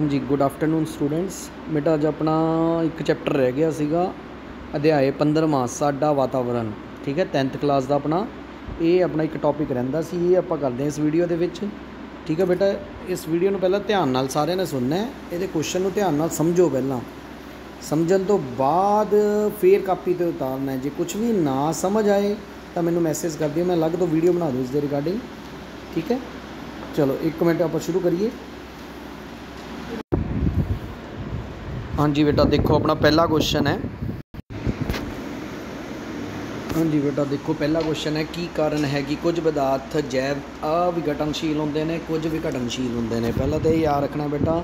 ਹਾਂਜੀ good afternoon students ਬੇਟਾ ਅੱਜ ਆਪਣਾ ਇੱਕ ਚੈਪਟਰ ਰਹਿ ਗਿਆ ਸੀਗਾ, ਅਧਿਆਏ 15ਵਾਂ ਸਾਡਾ ਵਾਤਾਵਰਣ, ਠੀਕ ਹੈ 10th ਕਲਾਸ ਦਾ ਆਪਣਾ। ਇਹ ਆਪਣਾ ਇੱਕ ਟੌਪਿਕ ਰਹਿੰਦਾ ਸੀ, ਇਹ ਆਪਾਂ ਕਰਦੇ ਹਾਂ ਇਸ ਵੀਡੀਓ ਦੇ ਵਿੱਚ, ਠੀਕ ਹੈ ਬੇਟਾ? ਇਸ ਵੀਡੀਓ ਨੂੰ ਪਹਿਲਾਂ ਧਿਆਨ ਨਾਲ ਸਾਰਿਆਂ ਨੇ ਸੁਣਨਾ ਹੈ, ਇਹਦੇ ਕੁਐਸਚਨ ਨੂੰ ਧਿਆਨ ਨਾਲ ਸਮਝੋ ਪਹਿਲਾਂ। ਸਮਝਣ ਤੋਂ ਬਾਅਦ ਫੇਰ ਕਾਪੀ ਤੇ ਉਤਾਰਨਾ ਹੈ। ਜੇ ਕੁਝ ਵੀ ਨਾ ਸਮਝ ਆਏ, ਤਾਂ ਮੈਨੂੰ ਮੈਸੇਜ ਕਰ ਦਿਓ, ਮੈਂ ਅਲੱਗ ਤੋਂ ਵੀਡੀਓ ਬਣਾ ਦੂੰ ਇਸ ਦੇ ਰਿਗਾਰਡਿੰਗ ਠੀਕ ਹੈ? ਚਲੋ, ਇੱਕ ਮਿੰਟ ਆਪਾਂ ਸ਼ੁਰੂ ਕਰੀਏ। ਹਾਂਜੀ ਬੇਟਾ, ਦੇਖੋ ਆਪਣਾ ਪਹਿਲਾ ਕੁਐਸਚਨ ਹੈ। ਹਾਂਜੀ ਬੇਟਾ, ਦੇਖੋ ਪਹਿਲਾ ਕੁਐਸਚਨ ਹੈ, ਕੀ ਕਾਰਨ ਹੈ ਕਿ ਕੁਝ ਪਦਾਰਥ ਜੈਵ ਅਵਿਘਟਨਸ਼ੀਲ ਹੁੰਦੇ ਨੇ, ਕੁਝ ਵਿਘਟਨਸ਼ੀਲ ਹੁੰਦੇ ਨੇ? ਪਹਿਲਾਂ ਤਾਂ ਇਹ ਯਾਦ ਰੱਖਣਾ ਬੇਟਾ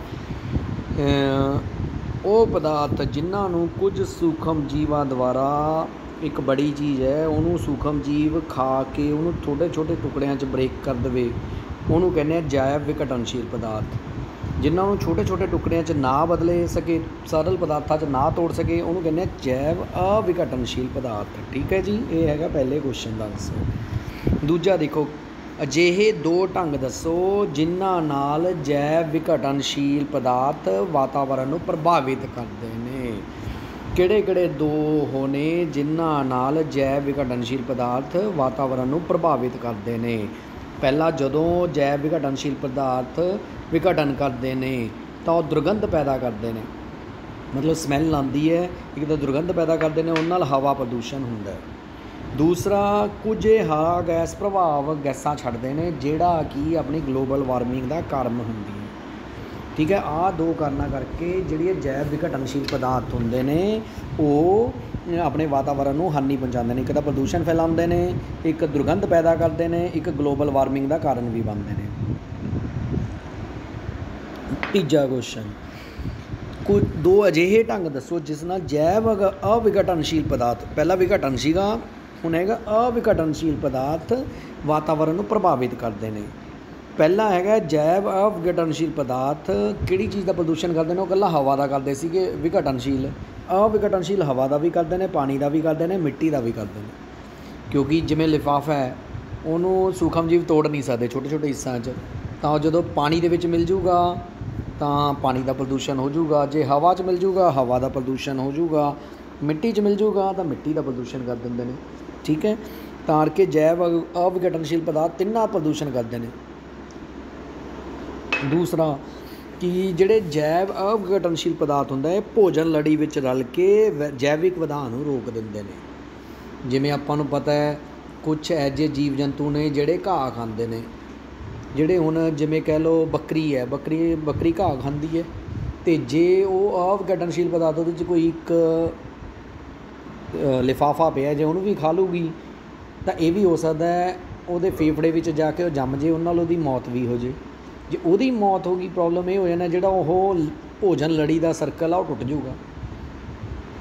ਉਹ ਪਦਾਰਥ ਜਿਨ੍ਹਾਂ ਨੂੰ ਕੁਝ ਸੂਖਮ ਜੀਵਾਂ ਦੁਆਰਾ ਇੱਕ ਬੜੀ ਚੀਜ਼ ਹੈ, ਉਹਨੂੰ ਸੂਖਮ ਜੀਵ ਖਾ ਕੇ ਉਹਨੂੰ ਛੋਟੇ ਛੋਟੇ ਟੁਕੜਿਆਂ 'ਚ ਬ੍ਰੇਕ ਕਰ ਦੇਵੇ। ਉਹਨੂੰ ਕਹਿੰਦੇ ਆ ਜੈਵ ਵਿਘਟਨਸ਼ੀਲ ਪਦਾਰਥ। ਜਿਨ੍ਹਾਂ ਨੂੰ ਛੋਟੇ ਛੋਟੇ ਟੁਕੜਿਆਂ 'ਚ ਨਾ ਬਦਲੇ ਸਕੇ, ਸਰਲ ਪਦਾਰਥਾਂ 'ਚ ਨਾ ਤੋੜ ਸਕੇ, ਉਹਨੂੰ ਕਹਿੰਦੇ ਆ ਜੈਵ ਅਵਿਘਟਨਸ਼ੀਲ ਪਦਾਰਥ। ਠੀਕ ਹੈ ਜੀ, ਇਹ ਹੈਗਾ ਪਹਿਲੇ ਕੁਐਸਚਨ ਦਾ ਆਨਸਰ ਦੂਜਾ ਦੇਖੋ, ਅਜਿਹੇ ਦੋ ਢੰਗ ਦੱਸੋ ਜਿਨ੍ਹਾਂ ਨਾਲ ਜੈਵ ਵਿਘਟਨਸ਼ੀਲ ਪਦਾਰਥ ਵਾਤਾਵਰਣ ਨੂੰ ਪ੍ਰਭਾਵਿਤ ਕਰਦੇ ਨੇ। ਕਿਹੜੇ ਕਿਹੜੇ ਦੋ ਹੋਣੇ ਜਿਨ੍ਹਾਂ ਨਾਲ ਜੈਵ ਵਿਘਟਨਸ਼ੀਲ ਪਦਾਰਥ ਵਾਤਾਵਰਣ ਨੂੰ ਪ੍ਰਭਾਵਿਤ ਕਰਦੇ ਨੇ? ਪਹਿਲਾਂ ਜਦੋਂ ਜੈਵ ਵਿਘਟਨਸ਼ੀਲ ਪਦਾਰਥ ਵਿਘਟਨ ਕਰਦੇ ਨੇ, ਤਾਂ ਉਹ ਦੁਰਗੰਧ ਪੈਦਾ ਕਰਦੇ ਨੇ। ਮਤਲਬ ਸਮੈਲ ਆਉਂਦੀ ਹੈ ਇੱਕ ਤਾਂ ਦੁਰਗੰਧ ਪੈਦਾ ਕਰਦੇ ਨੇ, ਉਹਨਾਂ ਨਾਲ ਹਵਾ ਪ੍ਰਦੂਸ਼ਣ ਹੁੰਦਾ ਹੈ। ਦੂਸਰਾ, ਕੁਝ ਹਵਾ ਗੈਸ ਪ੍ਰਭਾਵ ਗੈਸਾਂ ਛੱਡਦੇ ਨੇ, ਜਿਹੜਾ ਕਿ ਆਪਣੀ ਗਲੋਬਲ ਵਾਰਮਿੰਗ ਦਾ ਕਾਰਨ ਹੁੰਦੀ ਹੈ। ਠੀਕ ਹੈ, ਆਹ ਦੋ ਕਾਰਨਾਂ ਕਰਕੇ ਜਿਹੜੀ ਜੈਵ ਵਿਘਟਨਸ਼ੀਲ ਪਦਾਰਥ ਹੁੰਦੇ ਨੇ, ਉਹ ਆਪਣੇ ਵਾਤਾਵਰਣ ਨੂੰ ਹਾਨੀ ਪਹੁੰਚਾਉਂਦੇ ਨੇ। ਇੱਕ ਤਾਂ ਪ੍ਰਦੂਸ਼ਣ ਫੈਲਾਉਂਦੇ ਨੇ, ਇੱਕ ਦੁਰਗੰਧ ਪੈਦਾ ਕਰਦੇ ਨੇ, ਇੱਕ ਗਲੋਬਲ ਵਾਰਮਿੰਗ ਦਾ ਕਾਰਨ ਵੀ ਬਣਦੇ ਨੇ। ਤੀਜਾ ਕੁਐਸਚਨ ਕੋਈ ਦੋ ਅਜਿਹੇ ਢੰਗ ਦੱਸੋ ਜਿਸ ਨਾਲ ਜੈਵ ਅਵਿਘਟਨਸ਼ੀਲ ਪਦਾਰਥ, ਪਹਿਲਾ ਵਿਘਟਨ ਸੀਗਾ, ਹੁਣ ਹੈਗਾ ਅਵਿਘਟਨਸ਼ੀਲ ਪਦਾਰਥ ਵਾਤਾਵਰਣ ਨੂੰ ਪ੍ਰਭਾਵਿਤ ਕਰਦੇ ਨੇ। ਪਹਿਲਾ ਹੈਗਾ ਜੈਵ ਅਵਿਘਟਨਸ਼ੀਲ ਪਦਾਰਥ। ਕਿਹੜੀ ਚੀਜ਼ ਦਾ ਪ੍ਰਦੂਸ਼ਣ ਕਰਦੇ ਨੇ? ਉਹ ਇਕੱਲਾ ਹਵਾ ਦਾ ਕਰਦੇ ਸੀਗੇ, ਵਿਘਟਨਸ਼ੀਲ। ਅਵਿਘਟਨਸ਼ੀਲ ਹਵਾ ਦਾ ਵੀ ਕਰਦੇ ਨੇ, ਪਾਣੀ ਦਾ ਵੀ ਕਰਦੇ ਨੇ, ਮਿੱਟੀ ਦਾ ਵੀ ਕਰਦੇ ਨੇ। ਕਿਉਂਕਿ ਜਿਵੇਂ ਲਿਫਾਫਾ ਹੈ, ਉਹਨੂੰ ਸੂਖਮ ਜੀਵ ਤੋੜ ਨਹੀਂ ਸਕਦੇ ਛੋਟੇ ਛੋਟੇ ਹਿੱਸਿਆਂ 'ਚ। ਤਾਂ ਜਦੋਂ ਪਾਣੀ ਦੇ ਵਿੱਚ ਮਿਲ ਜੂਗਾ, ਤਾਂ ਪਾਣੀ ਦਾ ਪ੍ਰਦੂਸ਼ਣ ਹੋ ਜਾਊਗਾ ਜੇ ਹਵਾ 'ਚ ਮਿਲ ਜੂਗਾ, ਹਵਾ ਦਾ ਪ੍ਰਦੂਸ਼ਣ ਹੋ ਜਾਊਗਾ ਮਿੱਟੀ 'ਚ ਮਿਲ ਜੂਗਾ, ਤਾਂ ਮਿੱਟੀ ਦਾ ਪ੍ਰਦੂਸ਼ਣ ਕਰ ਦਿੰਦੇ ਨੇ। ਠੀਕ ਹੈ? ਤਾਂ ਕਿ ਜੈਵ ਅਵਿਘਟਨਸ਼ੀਲ ਪਦਾਰਥ ਤਿੰਨਾਂ ਪ੍ਰਦੂਸ਼ਣ ਕਰਦੇ ਨੇ। ਦੂਸਰਾ ਕਿ ਜਿਹੜੇ ਜੈਵ ਅਵਿਘਟਨਸ਼ੀਲ ਪਦਾਰਥ ਹੁੰਦਾ ਹੈ ਭੋਜਨ ਲੜੀ ਵਿੱਚ ਰਲ ਕੇ ਜੈਵਿਕ ਵਧਾਅ ਨੂੰ ਰੋਕ ਦਿੰਦੇ ਨੇ। ਜਿਵੇਂ ਆਪਾਂ ਨੂੰ ਪਤਾ ਹੈ ਕੁਝ ਐਜੇ ਜੀਵ ਜੰਤੂ ਨੇ ਜਿਹੜੇ ਘਾਹ ਖਾਂਦੇ ਨੇ। ਜਿਹੜੇ ਹੁਣ ਜਿਵੇਂ ਕਹਿ ਲਓ ਬੱਕਰੀ ਹੈ, ਬੱਕਰੀ ਬੱਕਰੀ ਘਾਹ ਖਾਂਦੀ ਹੈ ਤੇ ਜੇ ਉਹ ਅਵਿਘਟਨਸ਼ੀਲ ਪਦਾਰਥ ਉਹਦੇ 'ਚ ਕੋਈ ਇੱਕ ਲਿਫਾਫਾ ਪਿਆ ਜੇ, ਉਹਨੂੰ ਵੀ ਖਾ ਲੂਗੀ ਤਾਂ ਇਹ ਵੀ ਹੋ ਸਕਦਾ ਹੈ, ਉਹਦੇ ਫੇਫੜੇ ਵਿੱਚ ਜਾ ਕੇ ਉਹ ਜੰਮ ਜੇ, ਉਹਨਾਂ ਨਾਲ ਉਹਦੀ ਮੌਤ ਵੀ ਹੋ ਜੇ। ਜੇ ਉਹਦੀ ਮੌਤ ਹੋ ਗਈ ਪ੍ਰੋਬਲਮ ਇਹ ਹੋ ਜਾਣਾ ਜਿਹੜਾ ਉਹ ਭੋਜਨ ਲੜੀ ਦਾ ਸਰਕਲ ਆ, ਉਹ ਟੁੱਟ ਜਾਊਗਾ।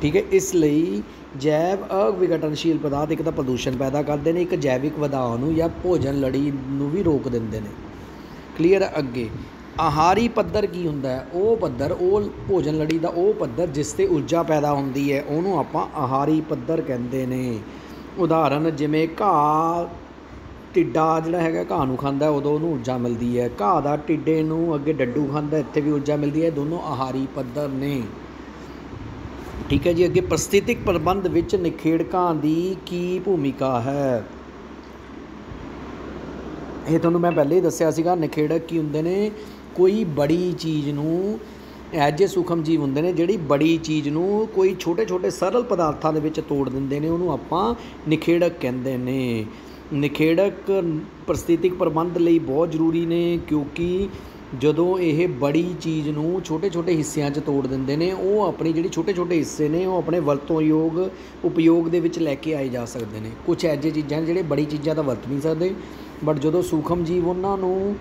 ਠੀਕ ਹੈ, ਇਸ ਲਈ ਜੈਵ ਅਵਿਘਟਨਸ਼ੀਲ ਪਦਾਰਥ ਇੱਕ ਤਾਂ ਪ੍ਰਦੂਸ਼ਣ ਪੈਦਾ ਕਰਦੇ ਨੇ, ਇੱਕ ਜੈਵਿਕ ਵਧਾਅ ਨੂੰ ਜਾਂ ਭੋਜਨ ਲੜੀ ਨੂੰ ਵੀ ਰੋਕ ਦਿੰਦੇ ਨੇ। ਕਲੀਅਰ ਅੱਗੇ। ਆਹਾਰੀ ਪੱਧਰ ਕੀ ਹੁੰਦਾ ਹੈ? ਉਹ ਪੱਧਰ, ਉਹ ਭੋਜਨ ਲੜੀ ਦਾ ਉਹ ਪੱਧਰ ਜਿਸ ਤੇ ਊਰਜਾ ਪੈਦਾ ਹੁੰਦੀ ਹੈ, ਉਹਨੂੰ ਆਪਾਂ ਆਹਾਰੀ ਪੱਧਰ ਕਹਿੰਦੇ ਨੇ। ਉਦਾਹਰਨ ਜਿਵੇਂ ਘਾਹ ਟਿੱਡਾ ਜਿਹੜਾ ਹੈਗਾ, ਘਾਹ ਨੂੰ ਖਾਂਦਾ, ਉਦੋਂ ਉਹਨੂੰ ਊਰਜਾ ਮਿਲਦੀ ਹੈ। ਘਾਹ ਦਾ ਟਿੱਡੇ ਨੂੰ ਅੱਗੇ ਡੱਡੂ ਖਾਂਦਾ, ਇੱਥੇ ਵੀ ਊਰਜਾ ਮਿਲਦੀ ਹੈ। ਦੋਨੋਂ ਆਹਾਰੀ ਪੱਧਰ ਨੇ। ਠੀਕ ਹੈ ਜੀ, ਅੱਗੇ ਪ੍ਰਸਥਿਤਿਕ ਪ੍ਰਬੰਧ ਵਿੱਚ ਨਿਖੇੜਕਾਂ ਦੀ ਕੀ ਭੂਮਿਕਾ ਹੈ? ਇਹ ਤੁਹਾਨੂੰ ਮੈਂ ਪਹਿਲੇ ਹੀ ਦੱਸਿਆ ਸੀਗਾ, ਨਿਖੇੜਕ ਕੀ ਹੁੰਦੇ ਨੇ? ਕੋਈ ਬੜੀ ਚੀਜ਼ ਨੂੰ ਐਜੇ ਸੂਖਮ ਜੀਵ ਹੁੰਦੇ ਨੇ, ਜਿਹੜੀ ਬੜੀ ਚੀਜ਼ ਨੂੰ ਕੋਈ ਛੋਟੇ ਛੋਟੇ ਸਰਲ ਪਦਾਰਥਾਂ ਦੇ ਵਿੱਚ ਤੋੜ ਦਿੰਦੇ ਨੇ, ਉਹਨੂੰ ਆਪਾਂ ਨਿਖੇੜਕ ਕਹਿੰਦੇ ਨੇ। ਨਿਖੇੜਕ ਪ੍ਰਸਥਿਤਿਕ ਪ੍ਰਬੰਧ ਲਈ ਬਹੁਤ ਜ਼ਰੂਰੀ ਨੇ, ਕਿਉਂਕਿ ਜਦੋਂ ਇਹ ਬੜੀ ਚੀਜ਼ ਨੂੰ ਛੋਟੇ ਛੋਟੇ ਹਿੱਸਿਆਂ 'ਚ ਤੋੜ ਦਿੰਦੇ ਨੇ, ਉਹ ਆਪਣੀ ਜਿਹੜੀ ਛੋਟੇ ਛੋਟੇ ਹਿੱਸੇ ਨੇ, ਉਹ ਆਪਣੇ ਵਰਤੋਂਯੋਗ ਉਪਯੋਗ ਦੇ ਵਿੱਚ ਲੈ ਕੇ ਆਏ ਜਾ ਸਕਦੇ ਨੇ। ਕੁਝ ਐਜੇ ਚੀਜ਼ਾਂ ਜਿਹੜੇ ਬੜੀ ਚੀਜ਼ਾਂ ਤਾਂ ਵਰਤ ਨਹੀਂ ਸਕਦੇ, ਬਟ ਜਦੋਂ ਸੂਖਮ ਜੀਵ ਉਹਨਾਂ ਨੂੰ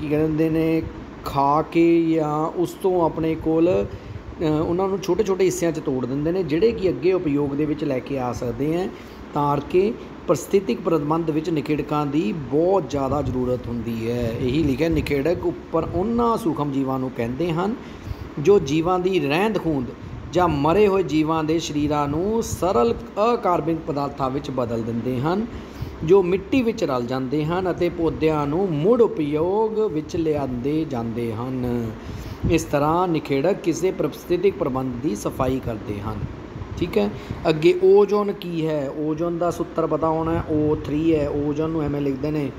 ਕੀ ਕਹਿੰਦੇ ਨੇ, ਖਾ ਕੇ ਜਾਂ ਉਸ ਤੋਂ ਆਪਣੇ ਕੋਲ ਉਹਨਾਂ ਨੂੰ ਛੋਟੇ ਛੋਟੇ ਹਿੱਸਿਆਂ 'ਚ ਤੋੜ ਦਿੰਦੇ ਨੇ, ਜਿਹੜੇ ਕਿ ਅੱਗੇ ਉਪਯੋਗ ਦੇ ਵਿੱਚ ਲੈ ਕੇ ਆ ਸਕਦੇ ਆ ਤਾਂ ਕਿ ਪ੍ਰਸਥਿਤਿਕ ਪ੍ਰਬੰਧ ਵਿੱਚ ਨਿਖੇੜਕਾਂ ਦੀ ਬਹੁਤ ਜ਼ਿਆਦਾ ਜ਼ਰੂਰਤ ਹੁੰਦੀ ਹੈ ਇਹੀ ਲਿਖਿਆ ਨਿਖੇੜਕ ਉੱਪਰ ਉਹਨਾਂ ਸੂਖਮ ਜੀਵਾਂ ਨੂੰ ਕਹਿੰਦੇ ਹਨ, ਜੋ ਜੀਵਾਂ ਦੀ ਰਹਿੰਦ ਖੂੰਦ ਜਾਂ ਮਰੇ ਹੋਏ ਜੀਵਾਂ ਦੇ ਸਰੀਰਾਂ ਨੂੰ ਸਰਲ ਅਕਾਰਬਨਿਕ ਪਦਾਰਥਾਂ ਵਿੱਚ ਬਦਲ ਦਿੰਦੇ ਹਨ। ਜੋ ਮਿੱਟੀ ਵਿੱਚ ਰਲ ਜਾਂਦੇ ਹਨ ਅਤੇ ਪੌਦਿਆਂ ਨੂੰ ਮੁੜ ਉਪਯੋਗ ਵਿੱਚ ਲਿਆਂਦੇ ਜਾਂਦੇ ਹਨ। ਇਸ ਤਰ੍ਹਾਂ ਨਿਖੇੜਕ ਕਿਸੇ ਪ੍ਰਸਥਿਤਿਕ ਪ੍ਰਬੰਧ ਦੀ ਸਫ਼ਾਈ ਕਰਦੇ ਹਨ। ਠੀਕ ਹੈ? ਅੱਗੇ ਓਜ਼ੋਨ ਕੀ ਹੈ? ਓਜ਼ੋਨ ਦਾ ਸੂਤਰ ਪਤਾ ਹੋਣਾ ਹੈ O3 ਹੈ। ਓਜ਼ੋਨ ਨੂੰ ਐਵੇਂ ਲਿਖਦੇ ਨੇ।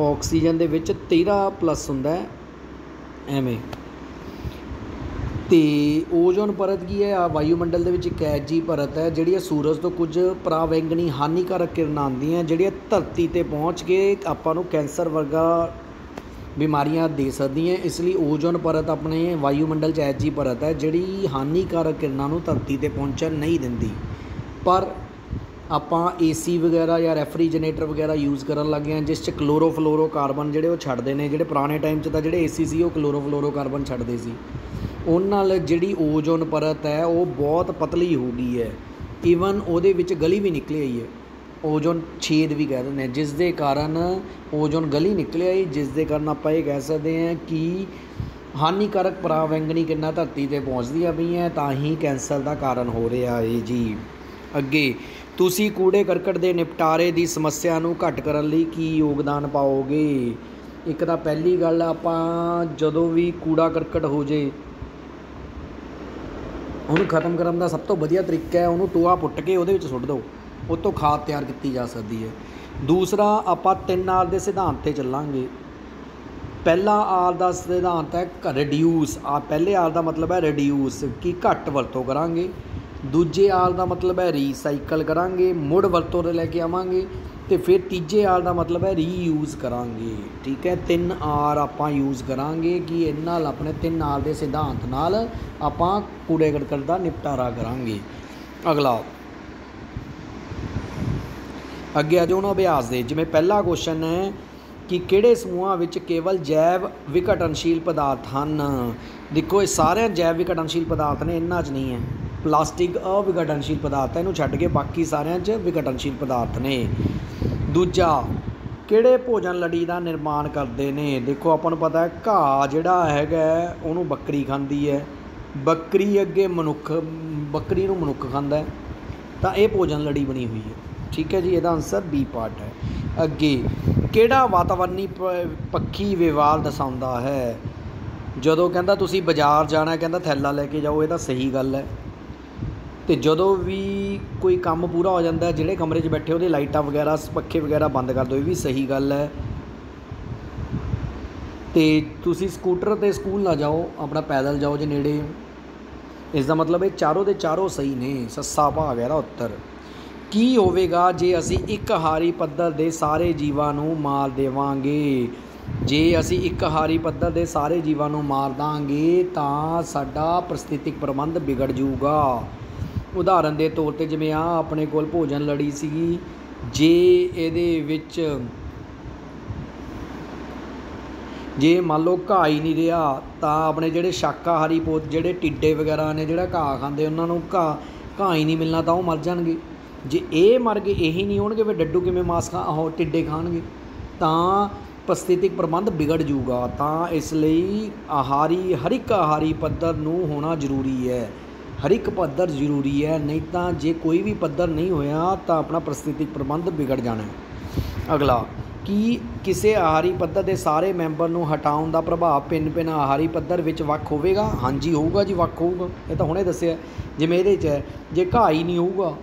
ਆਕਸੀਜਨ ਦੇ ਵਿੱਚ 13 ਪਲੱਸ ਹੁੰਦਾ ਹੈ। ਐਵੇਂ। ਤੇ ਓਜ਼ੋਨ ਪਰਤ ਕੀ ਹੈ? ਆ ਵਾਯੂਮੰਡਲ ਦੇ ਵਿੱਚ ਇੱਕ ਐਜੀ ਪਰਤ ਹੈ, ਜਿਹੜੀ ਸੂਰਜ ਤੋਂ ਕੁਝ ਪਰਾਵੈਂਗਣੀ ਹਾਨੀਕਾਰਕ ਕਿਰਨਾਂ ਆਉਂਦੀਆਂ ਜਿਹੜੀਆਂ ਧਰਤੀ ਤੇ ਪਹੁੰਚ ਕੇ ਆਪਾਂ ਨੂੰ ਕੈਂਸਰ ਵਰਗਾ ਬਿਮਾਰੀਆਂ ਦੇ ਸਕਦੀਆਂ। ਇਸ ਲਈ ਓਜ਼ੋਨ ਪਰਤ ਆਪਣੇ ਵਾਯੂਮੰਡਲ 'ਚ ਐਜੀ ਪਰਤ ਹੈ, ਜਿਹੜੀ ਹਾਨੀਕਾਰਕ ਕਿਰਨਾਂ ਨੂੰ ਧਰਤੀ ਤੇ ਪਹੁੰਚਣ ਨਹੀਂ ਦਿੰਦੀ। ਪਰ ਆਪਾਂ ਏਸੀ ਵਗੈਰਾ ਜਾਂ ਰੈਫਰੀਜਨੇਟਰ ਵਗੈਰਾ ਯੂਜ਼ ਕਰਨ ਲੱਗ ਗਏ ਹਾਂ, ਜਿਸ 'ਚ ਕਲੋਰੋਫਲੋਰੋਕਾਰਬਨ ਜਿਹੜੇ ਉਹ ਛੱਡਦੇ ਨੇ, ਜਿਹੜੇ ਪੁਰਾਣੇ ਟਾਈਮ 'ਚ ਤਾਂ ਜਿਹੜੇ ਏਸੀ ਸੀ, ਉਹ ਕਲੋਰੋਫਲੋਰੋਕਾਰਬਨ ਛੱਡਦੇ ਸੀ। ਉਹਨਾਂ ਨਾਲ ਜਿਹੜੀ ਓਜ਼ੋਨ ਪਰਤ ਹੈ, ਉਹ ਬਹੁਤ ਪਤਲੀ ਹੋ ਗਈ ਹੈ। ਈਵਨ ਉਹਦੇ ਵਿੱਚ ਗਲੀ ਵੀ ਨਿਕਲੀ ਆਈ ਹੈ। ਓਜ਼ੋਨ ਛੇਦ ਵੀ ਕਹਿ ਦਿੰਦੇ ਆ, ਜਿਸ ਦੇ ਕਾਰਨ ਓਜ਼ੋਨ ਗਲੀ ਨਿਕਲਿਆ ਆਈ ਜਿਸ ਦੇ ਕਾਰਨ ਆਪਾਂ ਇਹ ਕਹਿ ਸਕਦੇ ਹਾਂ ਕਿ ਹਾਨੀਕਾਰਕ ਪਰਾਵੈਂਗਨੀ ਕਿੰਨਾ ਧਰਤੀ ਤੇ ਪਹੁੰਚਦੀਆਂ ਪਈਆਂ ਤਾਂ ਹੀ ਕੈਂਸਰ ਦਾ ਕਾਰਨ ਹੋ ਰਿਹਾ ਏ ਜੀ। ਅੱਗੇ, ਤੁਸੀਂ ਕੂੜੇ ਕਰਕਟ ਦੇ ਨਿਪਟਾਰੇ ਦੀ ਸਮੱਸਿਆ ਨੂੰ ਘੱਟ ਕਰਨ ਲਈ ਕੀ ਯੋਗਦਾਨ ਪਾਓਗੇ? ਇੱਕ ਤਾਂ ਪਹਿਲੀ ਗੱਲ, ਆਪਾਂ ਜਦੋਂ ਵੀ ਕੂੜਾ ਕਰਕਟ ਹੋ ਜੇ ਉਹਨੂੰ ਖਤਮ ਕਰਨ ਦਾ ਸਭ ਤੋਂ ਵਧੀਆ ਤਰੀਕਾ ਹੈ, ਉਹਨੂੰ ਟੋਆ ਪੁੱਟ ਕੇ ਉਹਦੇ ਵਿੱਚ ਸੁੱਟ ਦਿਓ। ਉਹ ਤੋਂ ਖਾਦ ਤਿਆਰ ਕੀਤੀ ਜਾ ਸਕਦੀ ਹੈ। ਦੂਸਰਾ, ਆਪਾਂ ਤਿੰਨ ਆਰ ਦੇ ਸਿਧਾਂਤ ਤੇ ਚੱਲਾਂਗੇ। ਪਹਿਲਾ ਆਰ ਦਾ ਸਿਧਾਂਤ ਹੈ ਰਿਡਿਊਸ ਆ ਪਹਿਲੇ ਆਰ ਦਾ ਮਤਲਬ ਹੈ ਰਿਡਿਊਸ ਕਿ ਘੱਟ ਵਰਤੋਂ ਕਰਾਂਗੇ। ਦੂਜੇ ਆਰ ਦਾ ਮਤਲਬ ਹੈ ਰੀਸਾਈਕਲ ਕਰਾਂਗੇ। ਮੁੜ ਵਰਤੋਂ 'ਤੇ ਲੈ ਕੇ ਆਵਾਂਗੇ। ਤੇ ਫਿਰ ਤੀਜੇ ਆਰ ਦਾ ਮਤਲਬ ਹੈ ਰੀਯੂਜ਼ ਕਰਾਂਗੇ। ਠੀਕ ਹੈ? ਤਿੰਨ ਆਰ ਆਪਾਂ ਯੂਜ਼ ਕਰਾਂਗੇ ਕਿ ਇਹਨਾਂ ਨਾਲ ਆਪਣੇ ਤਿੰਨ ਆਰ ਦੇ ਸਿਧਾਂਤ ਨਾਲ ਆਪਾਂ ਕੂੜੇ ਕਰਕਟ ਦਾ ਨਿਪਟਾਰਾ ਕਰਾਂਗੇ। ਅਗਲਾ। ਅੱਗੇ ਆ ਜਾਓ ਨਾ ਅਭਿਆਸ ਦੇ। ਜਿਵੇਂ ਪਹਿਲਾ ਕੁਐਸਚਨ ਹੈ ਕਿ ਕਿਹੜੇ ਸਮੂਹਾਂ ਵਿੱਚ ਕੇਵਲ ਜੈਵ ਵਿਘਟਨਸ਼ੀਲ ਪਦਾਰਥ ਹਨ? ਦੇਖੋ, ਇਹ ਸਾਰੇ ਜੈਵ ਵਿਘਟਨਸ਼ੀਲ ਪਦਾਰਥ ਨੇ, ਇਹਨਾਂ 'ਚ ਨਹੀਂ ਹੈ। ਪਲਾਸਟਿਕ ਅਵਿਘਟਨਸ਼ੀਲ ਪਦਾਰਥ ਹੈ, ਇਹਨੂੰ ਛੱਡ ਕੇ ਬਾਕੀ ਸਾਰਿਆਂ 'ਚ ਵਿਘਟਨਸ਼ੀਲ ਪਦਾਰਥ ਨੇ। ਦੂਜਾ, ਕਿਹੜੇ ਭੋਜਨ ਲੜੀ ਦਾ ਨਿਰਮਾਣ ਕਰਦੇ ਨੇ? ਦੇਖੋ, ਆਪਾਂ ਨੂੰ ਪਤਾ ਹੈ, ਘਾਹ ਜਿਹੜਾ ਹੈਗਾ, ਉਹਨੂੰ ਬੱਕਰੀ ਖਾਂਦੀ ਹੈ। ਬੱਕਰੀ ਅੱਗੇ ਮਨੁੱਖ, ਬੱਕਰੀ ਨੂੰ ਮਨੁੱਖ ਖਾਂਦਾ ਤਾਂ ਇਹ ਭੋਜਨ ਲੜੀ ਬਣੀ ਹੋਈ ਹੈ। ਠੀਕ ਹੈ ਜੀ, ਇਹਦਾ ਆਨਸਰ ਬੀ ਪਾਰਟ ਹੈ। ਅੱਗੇ, ਕਿਹੜਾ ਵਾਤਾਵਰਣੀ ਪੱਖੀ ਵਿਵਹਾਰ ਦਸਾਉਂਦਾ ਹੈ? ਜਦੋਂ ਕਹਿੰਦਾ ਤੁਸੀਂ ਬਾਜ਼ਾਰ ਜਾਣਾ ਕਹਿੰਦਾ ਥੈਲਾ ਲੈ ਕੇ ਜਾਓ, ਇਹ ਤਾਂ ਸਹੀ ਗੱਲ ਹੈ। ਅਤੇ ਜਦੋਂ ਵੀ ਕੋਈ ਕੰਮ ਪੂਰਾ ਹੋ ਜਾਂਦਾ ਜਿਹੜੇ ਕਮਰੇ 'ਚ ਬੈਠੇ ਉਹਦੇ ਲਾਈਟਾਂ ਵਗੈਰਾ ਪੱਖੇ ਵਗੈਰਾ ਬੰਦ ਕਰ ਦਿਓ, ਇਹ ਵੀ ਸਹੀ ਗੱਲ ਹੈ। ਅਤੇ ਤੁਸੀਂ ਸਕੂਟਰ ਤੇ ਸਕੂਲ ਨਾ ਜਾਓ, ਆਪਣਾ ਪੈਦਲ ਜਾਓ ਜੇ ਨੇੜੇ। ਇਸ ਦਾ ਮਤਲਬ ਇਹ ਚਾਰੋਂ ਦੇ ਚਾਰੋਂ ਸਹੀ ਨੇ, ਸੱਸਾ ਭਾਗ ਹੈ ਦਾ ਉੱਤਰ। ਕੀ ਹੋਵੇਗਾ ਜੇ ਅਸੀਂ ਇੱਕ ਹਾਰੀ ਪੱਧਰ ਦੇ ਸਾਰੇ ਜੀਵਾਂ ਨੂੰ ਮਾਰ ਦੇਵਾਂਗੇ? ਜੇ ਅਸੀਂ ਇੱਕ ਹਾਰੀ ਪੱਧਰ ਦੇ ਸਾਰੇ ਜੀਵਾਂ ਨੂੰ ਮਾਰ ਦਾਂਗੇ, ਤਾਂ ਸਾਡਾ ਪ੍ਰਸਥਿਤਿਕ ਪ੍ਰਬੰਧ ਵਿਗੜ ਜਾਊਗਾ। ਉਦਾਹਰਨ ਦੇ ਤੌਰ ਤੇ ਜਿਵੇਂ ਆ ਆਪਣੇ ਕੋਲ ਭੋਜਨ ਲੜੀ ਸੀਗੀ, ਜੇ ਇਹਦੇ ਵਿੱਚ, ਜੇ ਮੰਨ ਲਓ ਘਾਹ ਹੀ ਨਹੀਂ ਰਿਹਾ, ਤਾਂ ਆਪਣੇ ਜਿਹੜੇ ਸ਼ਾਕਾਹਾਰੀ ਪੋਤ, ਜਿਹੜੇ ਟਿੱਡੇ ਵਗੈਰਾ ਨੇ ਜਿਹੜਾ ਘਾਹ ਖਾਂਦੇ, ਉਹਨਾਂ ਨੂੰ ਘਾਹ ਘਾਹ ਹੀ ਨਹੀਂ ਮਿਲਣਾ ਤਾਂ ਉਹ ਮਰ ਜਾਣਗੇ। ਜੇ ਇਹ ਮਰ ਗਏ, ਇਹੀ ਨਹੀਂ ਹੋਣਗੇ, ਫਿਰ ਡੱਡੂ ਕਿਵੇਂ ਮਾਸ ਖਾ ਉਹ ਟਿੱਡੇ ਖਾਣਗੇ। ਤਾਂ ਪ੍ਰਸਥਿਤਿਕ ਪ੍ਰਬੰਧ ਵਿਗੜ ਜਾਊਗਾ। ਤਾਂ ਇਸ ਲਈ ਆਹਾਰੀ, ਹਰ ਇੱਕ ਆਹਾਰੀ ਪੱਧਰ ਨੂੰ ਹੋਣਾ ਜ਼ਰੂਰੀ ਹੈ। ਹਰ ਇੱਕ ਪੱਧਰ ਜ਼ਰੂਰੀ ਹੈ, ਨਹੀਂ ਤਾਂ ਜੇ ਕੋਈ ਵੀ ਪੱਧਰ ਨਹੀਂ ਹੋਇਆ ਤਾਂ ਆਪਣਾ ਪ੍ਰਸਥਿਤਿਕ ਪ੍ਰਬੰਧ ਵਿਗੜ ਜਾਣਾ ਹੈ। ਅਗਲਾ, ਕੀ ਕਿਸੇ ਆਹਾਰੀ ਪੱਧਰ ਦੇ ਸਾਰੇ ਮੈਂਬਰ ਨੂੰ ਹਟਾਉਣ ਦਾ ਪ੍ਰਭਾਵ ਪਿੰਨ ਪਿੰਨ ਆਹਾਰੀ ਪੱਧਰ ਵਿੱਚ ਵੱਖ ਹੋਵੇਗਾ? ਹਾਂਜੀ, ਹੋਊਗਾ ਜੀ, ਵੱਖ ਹੋਊਗਾ। ਇਹ ਤਾਂ ਹੁਣੇ ਦੱਸਿਆ ਜਿਵੇਂ ਇਹਦੇ 'ਚ ਹੈ, ਜੇ ਘਾਹ ਹੀ ਨਹੀਂ ਹੋਊਗਾ,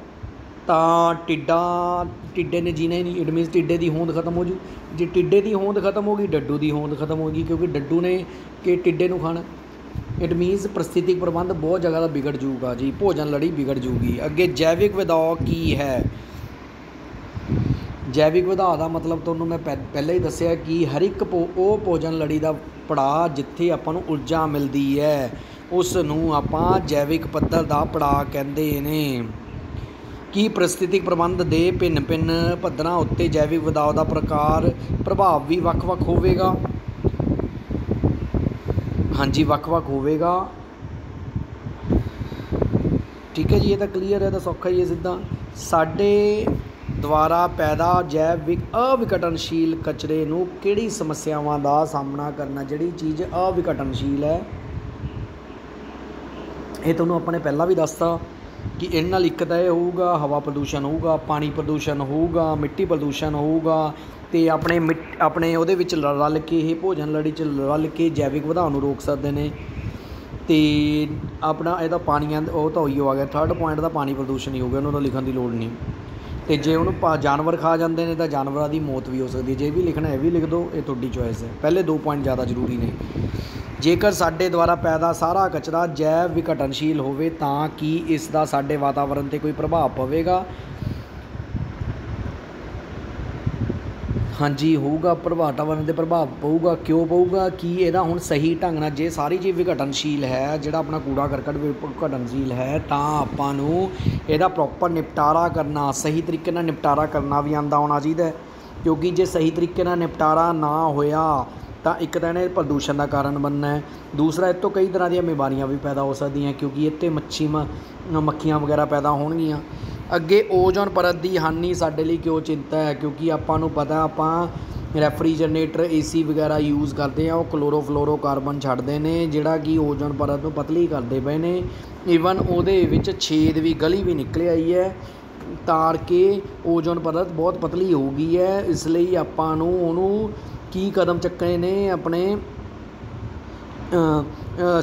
ਤਾਂ ਟਿੱਡਾ, ਟਿੱਡੇ ਨੇ ਜੀਣਾ ਹੀ ਨਹੀਂ। ਇਟ ਮੀਨਸ ਟਿੱਡੇ ਦੀ ਹੋਂਦ ਖਤਮ ਹੋ ਜੂ। ਜੇ ਟਿੱਡੇ ਦੀ ਹੋਂਦ ਖਤਮ ਹੋ ਗਈ, ਡੱਡੂ ਦੀ ਹੋਂਦ ਖਤਮ ਹੋ ਗਈ, ਕਿਉਂਕਿ ਡੱਡੂ ਨੇ ਕਿ ਟਿੱਡੇ ਨੂੰ ਖਾਣਾ। ਇਟ ਮੀਨਸ ਪ੍ਰਸਥਿਤਿਕ ਪ੍ਰਬੰਧ ਬਹੁਤ ਜਗ੍ਹਾ ਦਾ ਵਿਗੜ ਜੂਗਾ ਜੀ। ਭੋਜਨ ਲੜੀ ਵਿਗੜ ਜੂਗੀ ਅੱਗੇ ਜੈਵਿਕ ਵਿਧਾਅ ਕੀ ਹੈ? ਜੈਵਿਕ ਵਿਧਾਅ ਦਾ ਮਤਲਬ ਤੁਹਾਨੂੰ ਮੈਂ ਪਹਿਲਾਂ ਹੀ ਦੱਸਿਆ ਕਿ ਹਰ ਇੱਕ ਉਹ ਭੋਜਨ ਲੜੀ ਦਾ ਪੜਾਅ ਜਿੱਥੇ ਆਪਾਂ ਨੂੰ ਊਰਜਾ ਮਿਲਦੀ ਹੈ, ਉਸ ਨੂੰ ਆਪਾਂ ਜੈਵਿਕ ਪੱਧਰ ਦਾ ਪੜਾਅ ਕਹਿੰਦੇ ਨੇ। ਕੀ ਪ੍ਰਸਥਿਤਿਕ ਪ੍ਰਬੰਧ ਦੇ ਭਿੰਨ ਭਿੰਨ ਪੱਧਰਾਂ ਉੱਤੇ ਜੈਵਿਕ ਵਿਧਾਅ ਦਾ ਪ੍ਰਕਾਰ, ਪ੍ਰਭਾਵ ਵੀ ਵੱਖ-ਵੱਖ ਹੋਵੇਗਾ? ਹਾਂਜੀ, ਵੱਖ-ਵੱਖ ਹੋਵੇਗਾ। ਠੀਕ ਹੈ ਜੀ, ਇਹ ਤਾਂ ਕਲੀਅਰ ਹੈ ਤਾਂ ਸੌਖਾ ਹੀ ਹੈ ਸਿੱਧਾ। ਸਾਡੇ ਦੁਆਰਾ ਪੈਦਾ ਜੈਵਿਕ ਅਵਿਘਟਨਸ਼ੀਲ ਕਚਰੇ ਨੂੰ ਕਿਹੜੀ ਸਮੱਸਿਆਵਾਂ ਦਾ ਸਾਹਮਣਾ ਕਰਨਾ, ਜਿਹੜੀ ਚੀਜ਼ ਅਵਿਘਟਨਸ਼ੀਲ ਹੈ? ਇਹ ਤੁਹਾਨੂੰ ਆਪਣੇ ਪਹਿਲਾਂ ਵੀ ਦੱਸਤਾ ਕਿ ਇਹਨਾਂ ਨਾਲ ਇੱਕ ਤਾਂ ਇਹ ਹੋਊਗਾ, ਹਵਾ ਪ੍ਰਦੂਸ਼ਣ ਹੋਊਗਾ, ਪਾਣੀ ਪ੍ਰਦੂਸ਼ਣ ਹੋਊਗਾ, ਮਿੱਟੀ ਪ੍ਰਦੂਸ਼ਣ ਹੋਊਗਾ ਅਤੇ ਆਪਣੇ ਮਿੱਟ- ਆਪਣੇ ਉਹਦੇ ਵਿੱਚ ਲ- ਰਲ ਕੇ ਇਹ ਭੋਜਨ ਲੜੀ ਚ ਰਲ ਕੇ ਜੈਵਿਕ ਵਧਾਉ ਨੂੰ ਰੋਕ ਸਕਦੇ ਨੇ। ਅਤੇ ਆਪਣਾ ਇਹਦਾ ਪਾਣੀਆਂ ਉਹ ਤਾਂ ਉਹੀ ਆ ਗਿਆ। ਥਰਡ ਪੁਆਇੰਟ ਦਾ ਪਾਣੀ ਪ੍ਰਦੂਸ਼ਣ ਹੀ ਹੋ ਗਿਆ, ਉਹਨਾਂ ਤਾਂ ਲਿਖਣ ਦੀ ਲੋੜ ਨਹੀਂ। ਅਤੇ ਜੇ ਉਹਨੂੰ ਪਾ- ਜਾਨਵਰ ਖਾ ਜਾਂਦੇ ਨੇ ਤਾਂ ਜਾਨਵਰਾਂ ਦੀ ਮੌਤ ਵੀ ਹੋ ਸਕਦੀ ਹੈ। ਜੇ ਵੀ ਲਿਖਣਾ ਇਹ ਵੀ ਲਿਖ ਦਿਓ ਇਹ ਤੁਹਾਡੀ ਚੋਇਸ ਹੈ। ਪਹਿਲੇ ਦੋ ਪੁਆਇੰਟ ਜ਼ਿਆਦਾ ਜ਼ਰੂਰੀ ਨੇ। ਜੇਕਰ ਸਾਡੇ ਦੁਆਰਾ ਪੈਦਾ ਸਾਰਾ ਕਚਰਾ ਜੈਵ ਵਿਘਟਨਸ਼ੀਲ ਹੋਵੇ ਤਾਂ ਕੀ ਇਸ ਦਾ ਸਾਡੇ ਵਾਤਾਵਰਣ ਤੇ ਕੋਈ ਪ੍ਰਭਾਵ ਪਵੇਗਾ? ਹਾਂਜੀ, ਹੋਊਗਾ, ਪ੍ਰਭਾਵ ਵਾਤਾਵਰਣ ਤੇ ਪ੍ਰਭਾਵ ਪਊਗਾ, ਕਿਉਂ ਪਊਗਾ, ਕਿ ਇਹਦਾ ਹੁਣ ਸਹੀ ਢੰਗ ਨਾਲ, ਜੇ ਸਾਰੀ ਚੀਜ਼ ਵਿਘਟਨਸ਼ੀਲ ਹੈ, ਜਿਹੜਾ ਆਪਣਾ ਕੂੜਾ ਕਰਕਟ ਵਿਘਟਨਸ਼ੀਲ ਹੈ, ਤਾਂ ਆਪਾਂ ਨੂੰ ਇਹਦਾ ਪ੍ਰੋਪਰ ਨਿਪਟਾਰਾ ਕਰਨਾ, ਸਹੀ ਤਰੀਕੇ ਨਾਲ ਨਿਪਟਾਰਾ ਕਰਨਾ ਵੀ ਆਂਦਾ ਹੋਣਾ ਚਾਹੀਦਾ ਕਿਉਂਕਿ ਜੇ ਸਹੀ ਤਰੀਕੇ ਨਾਲ ਨਿਪਟਾਰਾ ਨਾ ਹੋਇਆ ਤਾਂ ਇੱਕ ਤਾਂ ਇਹਨੇ ਪ੍ਰਦੂਸ਼ਣ ਦਾ ਕਾਰਨ ਬਣਨਾ ਹੈ। ਦੂਸਰਾ ਇਹ ਤੋਂ ਕਈ ਤਰ੍ਹਾਂ ਦੀਆਂ ਬਿਮਾਰੀਆਂ ਵੀ ਪੈਦਾ ਹੋ ਸਕਦੀਆਂ ਕਿਉਂਕਿ ਇੱਥੇ ਮੱਛੀ ਮ- ਮੱਖੀਆਂ ਵਗੈਰਾ ਪੈਦਾ ਹੋਣਗੀਆਂ। ਅੱਗੇ ਓਜ਼ੋਨ ਪਰਤ ਦੀ ਹਾਨੀ ਸਾਡੇ ਲਈ ਕਿਉਂ ਚਿੰਤਾ ਹੈ? ਕਿਉਂਕਿ ਆਪਾਂ ਨੂੰ ਪਤਾ, ਆਪਾਂ ਰੈਫਰੀਜਰੇਟਰ ਏਸੀ ਵਗੈਰਾ ਯੂਜ਼ ਕਰਦੇ ਆ ਉਹ ਕਲੋਰੋਫਲੋਰੋਕਾਰਬਨ ਛੱਡਦੇ ਨੇ, ਜਿਹੜਾ ਕਿ ਓਜ਼ੋਨ ਪਰਤ ਨੂੰ ਪਤਲੀ ਕਰਦੇ ਪਏ ਨੇ। ਈਵਨ ਉਹਦੇ ਵਿੱਚ ਛੇਦ ਵੀ, ਗਲੀ ਵੀ ਨਿਕਲ ਆਈ ਹੈ। ਤਾਰ ਕੇ ਓਜ਼ੋਨ ਪਰਤ ਬਹੁਤ ਪਤਲੀ ਹੋ ਗਈ ਹੈ। ਇਸ ਲਈ ਆਪਾਂ ਨੂੰ ਉਹਨੂੰ ਕੀ ਕਦਮ ਚੱਕਣੇ ਨੇ ਆਪਣੇ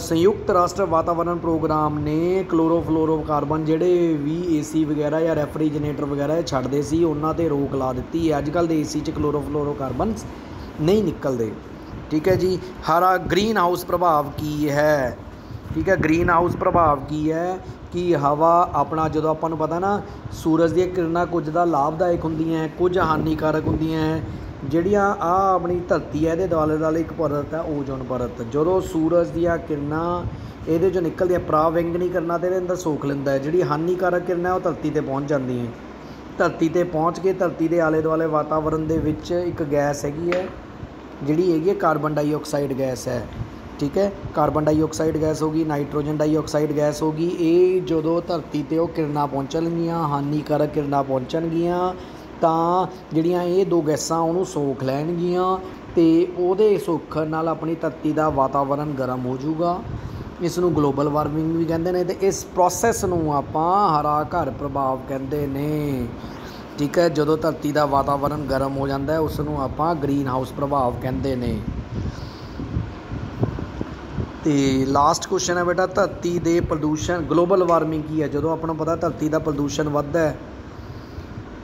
ਸੰਯੁਕਤ ਰਾਸ਼ਟਰ ਵਾਤਾਵਰਣ ਪ੍ਰੋਗਰਾਮ ਨੇ ਕਲੋਰੋਫਲੋਰੋਕਾਰਬਨ ਜਿਹੜੇ ਵੀ ਏਸੀ ਵਗੈਰਾ ਜਾਂ ਰੈਫਰੀਜਰੇਟਰ ਵਗੈਰਾ ਛੱਡਦੇ ਸੀ, ਉਹਨਾਂ ਤੇ ਰੋਕ ਲਾ ਦਿੱਤੀ ਹੈ। ਅੱਜ ਕੱਲ੍ਹ ਦੇ ਏਸੀ 'ਚ ਕਲੋਰੋਫਲੋਰੋਕਾਰਬਨ ਨਹੀਂ ਨਿਕਲਦੇ। ਠੀਕ ਹੈ ਜੀ, ਹਰਾ ਗ੍ਰੀਨ ਹਾਊਸ ਪ੍ਰਭਾਵ ਕੀ ਹੈ? ਠੀਕ ਹੈ ਗ੍ਰੀਨ ਹਾਊਸ ਪ੍ਰਭਾਵ ਕੀ ਹੈ? ਕਿ ਹਵਾ ਆਪਣਾ, ਜਦੋਂ ਆਪਾਂ ਨੂੰ ਪਤਾ ਨਾ, ਸੂਰਜ ਦੀਆਂ ਕਿਰਨਾਂ ਕੁਝ ਦਾ ਲਾਭਦਾਇਕ ਹੁੰਦੀਆਂ, ਕੁਝ ਹਾਨੀਕਾਰਕ ਹੁੰਦੀਆਂ ਹੈ ਜਿਹੜੀਆਂ ਆ ਆਪਣੀ ਧਰਤੀ ਹੈ, ਇਹਦੇ ਦੁਆਲੇ ਦੁਆਲੇ ਇੱਕ ਪਰਤ ਹੈ ਓਜ਼ੋਨ ਪਰਤ। ਜਦੋਂ ਸੂਰਜ ਦੀਆਂ ਕਿਰਨਾਂ ਇਹਦੇ ਚੋਂ ਨਿਕਲਦੀਆਂ ਪਰਾਵਿੰਗਨੀ ਕਰਨਾ ਤੇ ਇਹਦੇ ਅੰਦਰ ਸੋਖ ਲੈਂਦਾ ਹੈ। ਜਿਹੜੀ ਹਾਨੀਕਾਰਕ ਕਿਰਨਾਂ ਉਹ ਧਰਤੀ ਤੇ ਪਹੁੰਚ ਜਾਂਦੀਆਂ ਧਰਤੀ ਤੇ ਪਹੁੰਚ ਕੇ ਧਰਤੀ ਦੇ ਆਲੇ ਦੁਆਲੇ ਵਾਤਾਵਰਣ ਦੇ ਵਿੱਚ ਇੱਕ ਗੈਸ ਹੈਗੀ ਹੈ, ਜਿਹੜੀ ਹੈਗੀ ਹੈ ਕਾਰਬਨ ਡਾਈਆਕਸਾਈਡ ਗੈਸ ਹੈ। ਠੀਕ ਹੈ? ਕਾਰਬਨ ਡਾਈਆਕਸਾਈਡ ਗੈਸ ਹੋਗੀ ਨਾਈਟ੍ਰੋਜਨ ਡਾਈਆਕਸਾਈਡ ਗੈਸ ਹੋਗੀ ਇਹ ਜਦੋਂ ਧਰਤੀ ਤੇ ਉਹ ਕਿਰਨਾਂ ਪਹੁੰਚਣਗੀਆਂ, ਹਾਨੀਕਾਰਕ ਕਿਰਨਾਂ ਪਹੁੰਚਣਗੀਆਂ ਤਾਂ ਜਿਹੜੀਆਂ ਇਹ ਦੋ ਗੈਸਾਂ ਉਹਨੂੰ ਸੋਖ ਲੈਣਗੀਆਂ ਅਤੇ ਉਹਦੇ ਸੋਖਣ ਨਾਲ ਆਪਣੀ ਧਰਤੀ ਦਾ ਵਾਤਾਵਰਨ ਗਰਮ ਹੋ ਜਾਊਗਾ। ਇਸ ਨੂੰ ਗਲੋਬਲ ਵਾਰਮਿੰਗ ਵੀ ਕਹਿੰਦੇ ਨੇ ਤੇ ਇਸ ਪ੍ਰੋਸੈਸ ਨੂੰ ਆਪਾਂ ਹਰਾ ਘਰ ਪ੍ਰਭਾਵ ਕਹਿੰਦੇ ਨੇ। ਠੀਕ ਹੈ, ਜਦੋਂ ਧਰਤੀ ਦਾ ਵਾਤਾਵਰਨ ਗਰਮ ਹੋ ਜਾਂਦਾ ਹੈ ਉਸ ਨੂੰ ਆਪਾਂ ਗ੍ਰੀਨ ਹਾਊਸ ਪ੍ਰਭਾਵ ਕਹਿੰਦੇ ਨੇ। ਤੇ ਲਾਸਟ ਕੁਐਸਚਨ ਹੈ ਬੇਟਾ, ਧਰਤੀ ਦੇ ਪ੍ਰਦੂਸ਼ਣ ਗਲੋਬਲ ਵਾਰਮਿੰਗ ਕੀ ਹੈ? ਜਦੋਂ ਆਪਾਂ ਨੂੰ ਪਤਾ, ਧਰਤੀ ਦਾ ਪ੍ਰਦੂਸ਼ਣ ਵੱਧਦਾ ਹੈ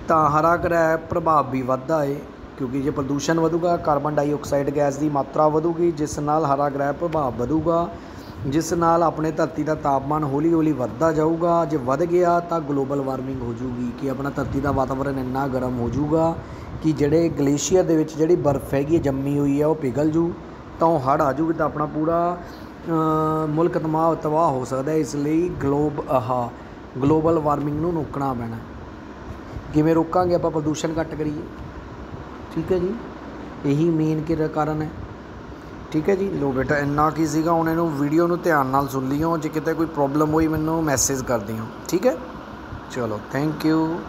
ਤਾਂ ਹਰਾ ਗ੍ਰਹਿ ਪ੍ਰਭਾਵ ਵੀ ਵੱਧਦਾ ਹੈ ਕਿਉਂਕਿ ਜੇ ਪ੍ਰਦੂਸ਼ਣ ਵਧੂਗਾ ਕਾਰਬਨ ਡਾਈਆਕਸਾਈਡ ਗੈਸ ਦੀ ਮਾਤਰਾ ਵਧੂਗੀ ਜਿਸ ਨਾਲ ਹਰਾ ਗ੍ਰਹਿ ਪ੍ਰਭਾਵ ਵਧੂਗਾ ਜਿਸ ਨਾਲ ਆਪਣੇ ਧਰਤੀ ਦਾ ਤਾਪਮਾਨ ਹੌਲੀ ਹੌਲੀ ਵੱਧਦਾ ਜਾਊਗਾ। ਜੇ ਵੱਧ ਗਿਆ ਤਾਂ ਗਲੋਬਲ ਵਾਰਮਿੰਗ ਹੋ ਜਾਊਗੀ ਕਿ ਆਪਣਾ ਧਰਤੀ ਦਾ ਵਾਤਾਵਰਣ ਇੰਨਾ ਗਰਮ ਹੋ ਜਾਊਗਾ ਕਿ ਜਿਹੜੇ ਗਲੇਸ਼ੀਅਰ ਦੇ ਵਿੱਚ ਜਿਹੜੀ ਬਰਫ਼ ਹੈਗੀ ਹੈ, ਜੰਮੀ ਹੋਈ ਹੈ ਉਹ ਪਿਘਲ ਜੂ ਤਾਂ ਉਹ ਹੜ੍ਹ ਆ ਜੂਗੀ ਤਾਂ ਆਪਣਾ ਪੂਰਾ ਮੁਲਕ ਤਬਾਹ ਤਬਾਹ ਹੋ ਸਕਦਾ ਇਸ ਲਈ ਗਲੋਬ ਆਹਾ ਗਲੋਬਲ ਵਾਰਮਿੰਗ ਨੂੰ ਰੋਕਣਾ ਪੈਣਾ। ਕਿਵੇਂ ਰੋਕਾਂਗੇ, ਆਪਾਂ ਪ੍ਰਦੂਸ਼ਣ ਘੱਟ ਕਰੀਏ। ਠੀਕ ਹੈ ਜੀ? ਇਹੀ ਮੇਨ ਕਿ ਕਾਰਨ ਹੈ। ਠੀਕ ਹੈ ਜੀ? ਲੋ ਬੇਟਾ, ਇੰਨਾ ਕੀ ਸੀਗਾ, ਹੁਣ ਇਹਨੂੰ ਵੀਡੀਓ ਨੂੰ ਧਿਆਨ ਨਾਲ ਸੁਣ ਲਿਓ। ਜੇ ਕਿਤੇ ਕੋਈ ਪ੍ਰੋਬਲਮ ਹੋਈ, ਮੈਨੂੰ ਮੈਸੇਜ ਕਰ ਦਿਓ। ਠੀਕ ਹੈ? ਚਲੋ ਥੈਂਕ ਯੂ